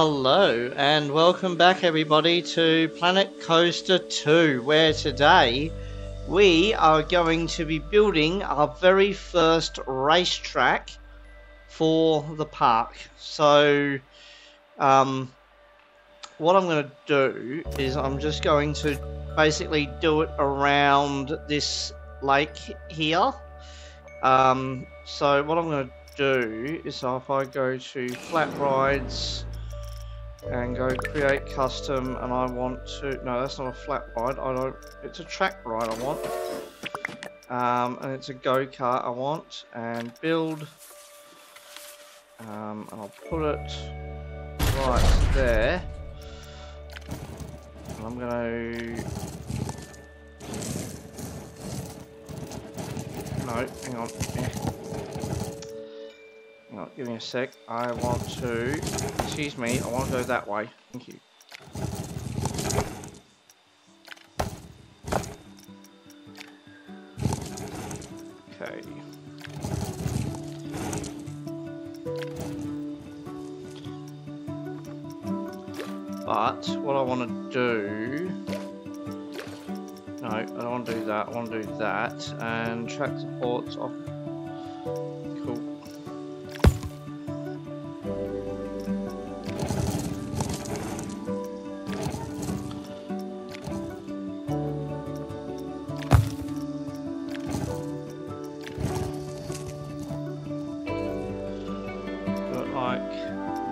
Hello and welcome back everybody to Planet Coaster 2 where today we are going to be building our very first racetrack for the park. So um, what I'm going to do is I'm just going to basically do it around this lake here. Um, so what I'm going to do is if I go to flat rides and go create custom and I want to no that's not a flat ride I don't it's a track ride I want um, and it's a go-kart I want and build um, and I'll put it right there and I'm gonna no hang on. On, give me a sec. I want to, excuse me, I want to go that way. Thank you. Okay. But, what I want to do... No, I don't want to do that. I want to do that. And track supports off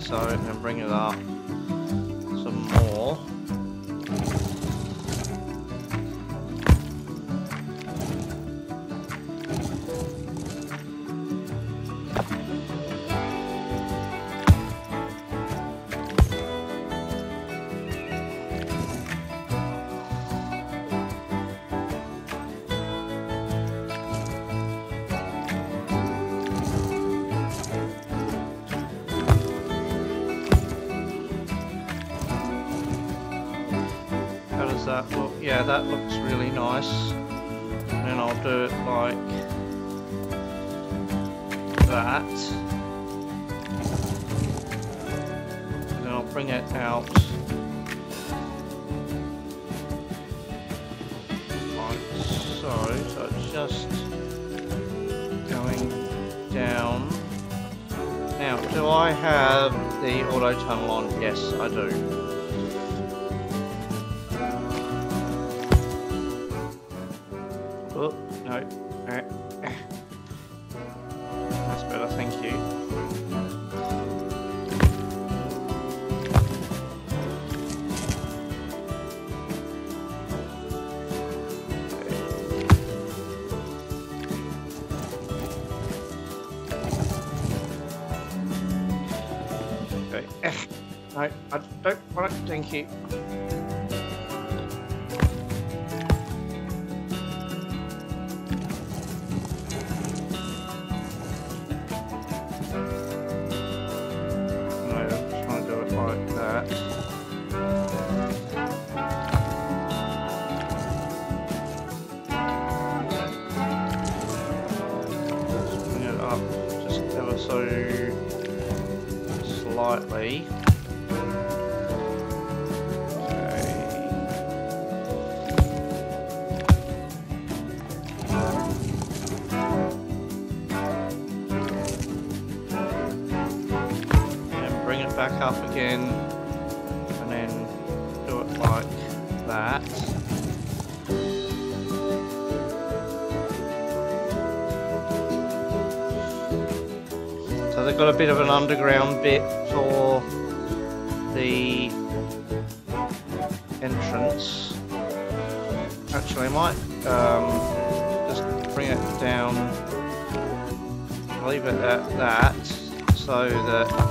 so, and bring it up that look? Yeah, that looks really nice. And then I'll do it like that. And then I'll bring it out like so. So it's just going down. Now, do I have the auto tunnel on? Yes, I do. No, I don't want it, thank you. Back up again and then do it like that. So they've got a bit of an underground bit for the entrance. Actually, I might um, just bring it down leave it at that so that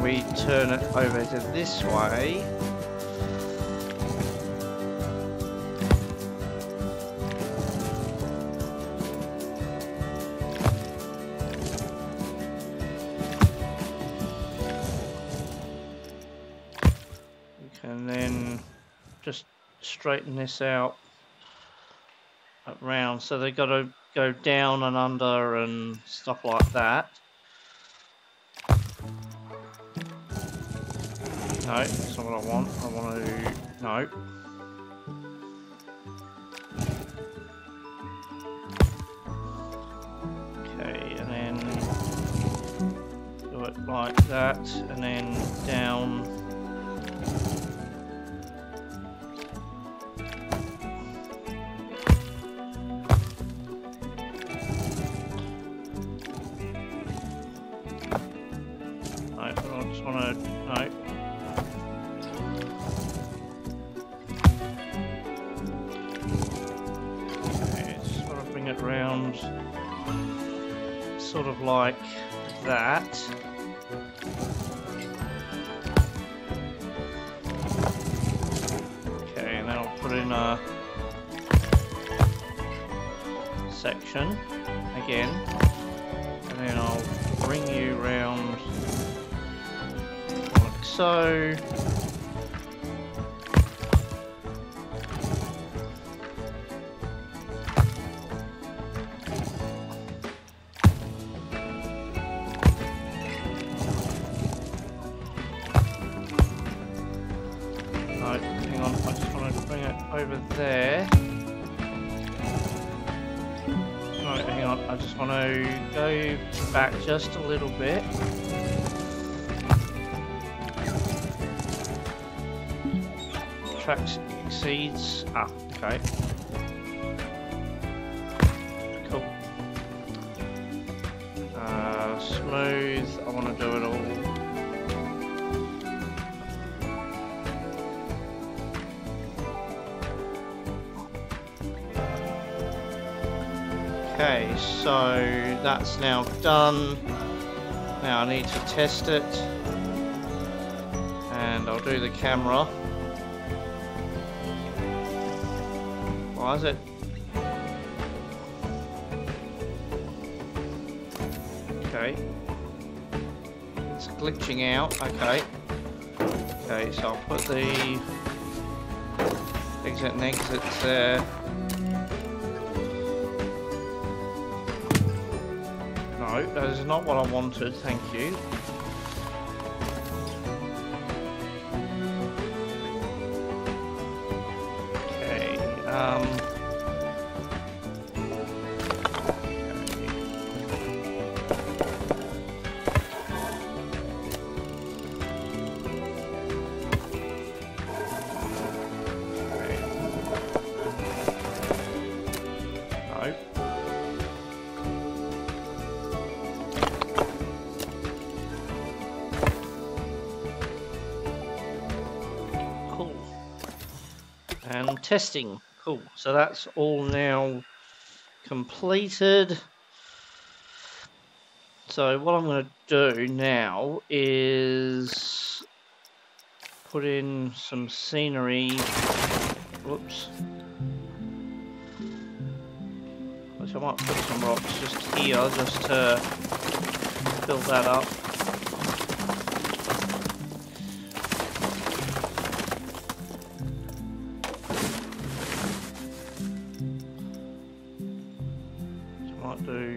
we turn it over to this way? Can then just straighten this out around so they've got to go down and under and stuff like that no that's not what I want. I want to no. Okay and then do it like that and then down section again, and then I'll bring you round like so. Just a little bit. Tracks exceeds. Ah, okay. Cool. Uh, smooth, I want to do it all. Okay, so that's now done. Now I need to test it. And I'll do the camera. Why is it? Okay. It's glitching out, okay. Okay, so I'll put the exit and exit there. That is not what I wanted, thank you. Okay, um... testing. Cool. So that's all now completed. So what I'm going to do now is put in some scenery. Whoops. Which I might put some rocks just here just to build that up.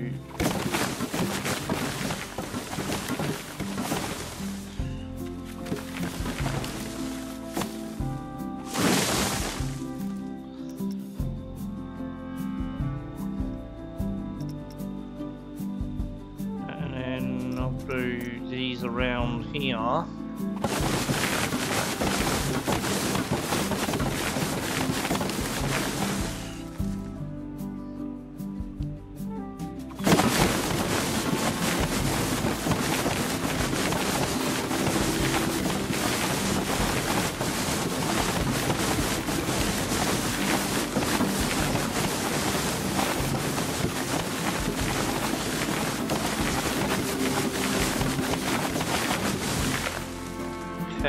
And then I'll do these around here.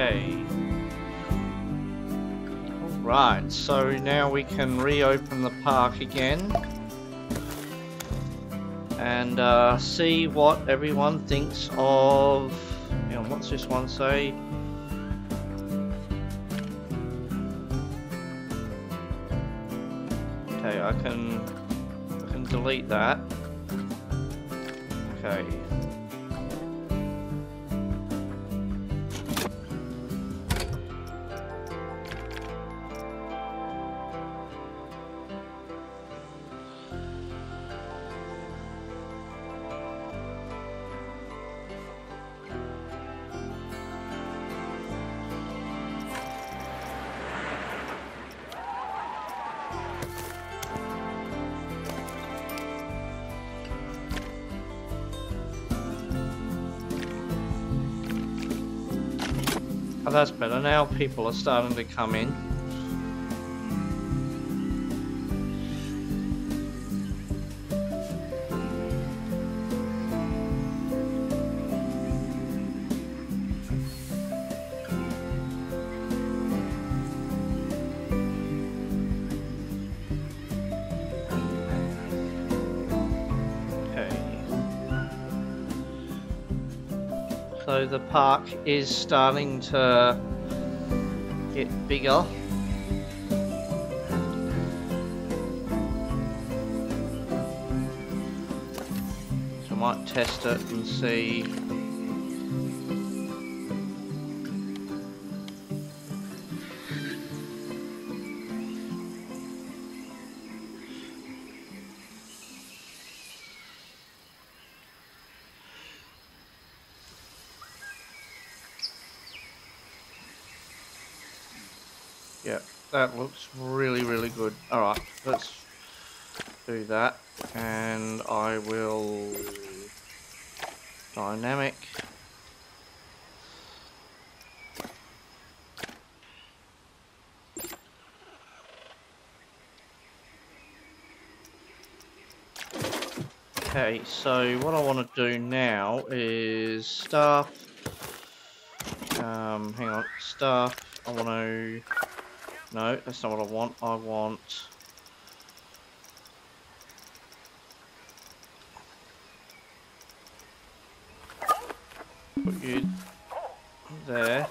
Okay. Right, so now we can reopen the park again and uh, see what everyone thinks of. What's this one say? Okay, I can I can delete that. Okay. Better. Now people are starting to come in. So the park is starting to get bigger. So I might test it and see. Yeah, that looks really, really good. Alright, let's do that. And I will... Dynamic. Okay, so what I want to do now is staff. Um, hang on, staff. I want to. No, that's not what I want. I want. Put you there.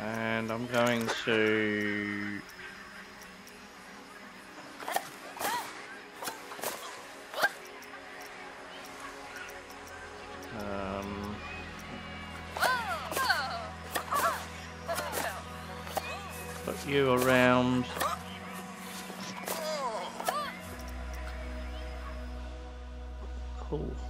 And I'm going to um, put you around. Cool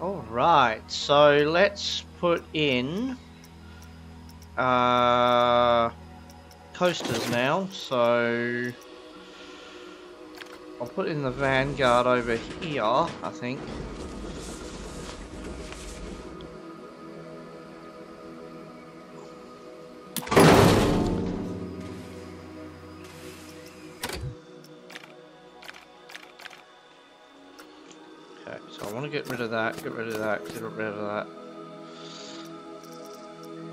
All right, so let's put in uh, coasters now. So I'll put in the Vanguard over here, I think. Rid of that, get rid of that, get rid of that.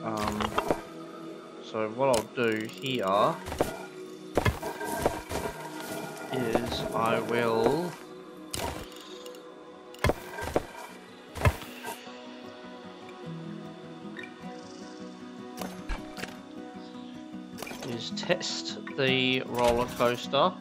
Um, so what I'll do here is I will is test the roller coaster.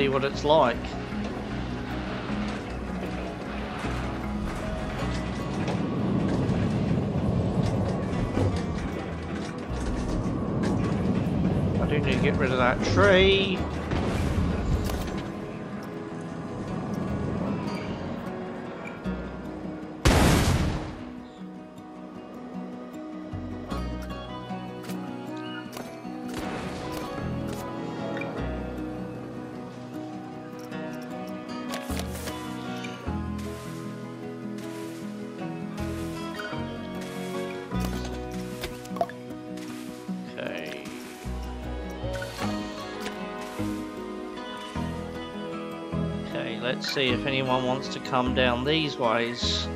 see what it's like. I do need to get rid of that tree. See if anyone wants to come down these ways.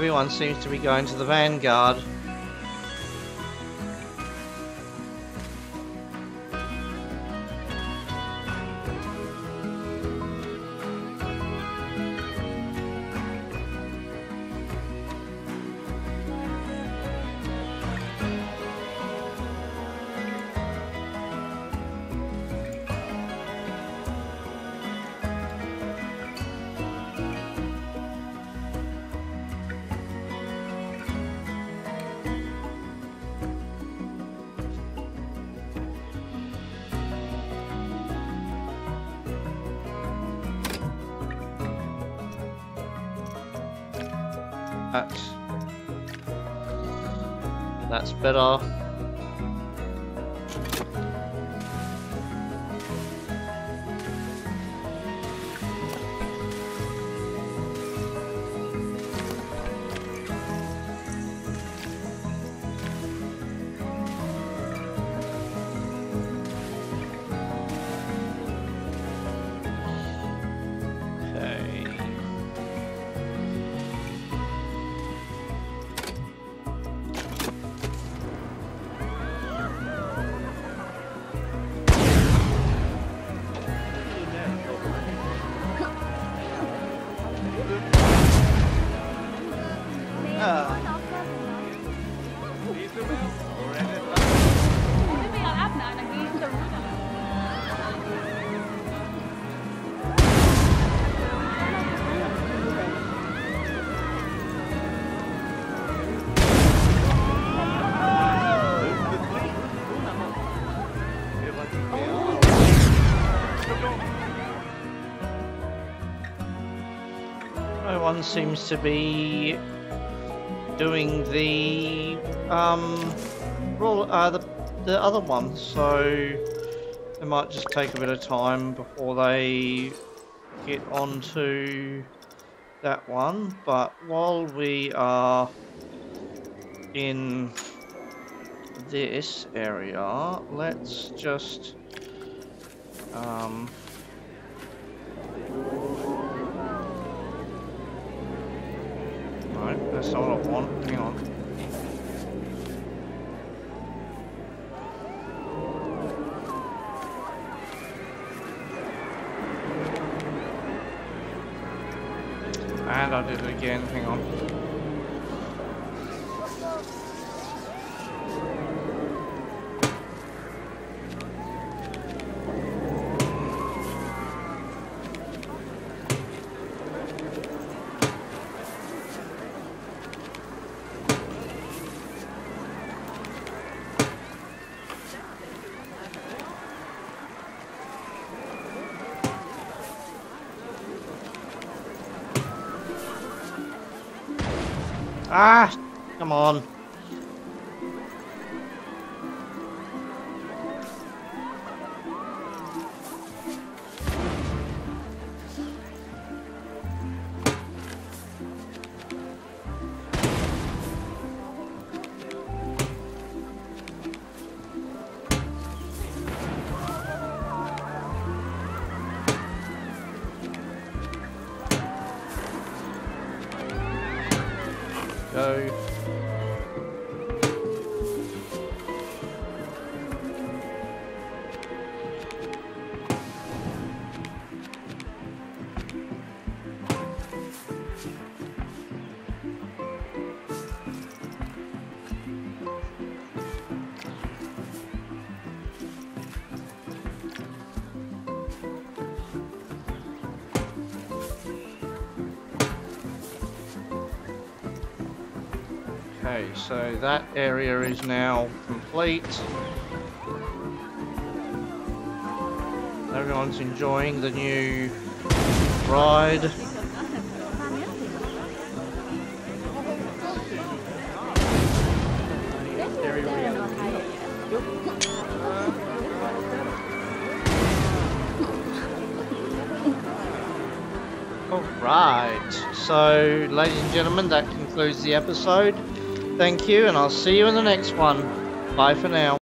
Everyone seems to be going to the Vanguard. That's better. One seems to be doing the um roll uh the the other one, so it might just take a bit of time before they get onto that one. But while we are in this area, let's just um Right, that's what I want. Hang on. And I did it again. Hang on. Ah! Come on. Okay, so that area is now complete. Everyone's enjoying the new ride. Alright, so ladies and gentlemen, that concludes the episode. Thank you, and I'll see you in the next one. Bye for now.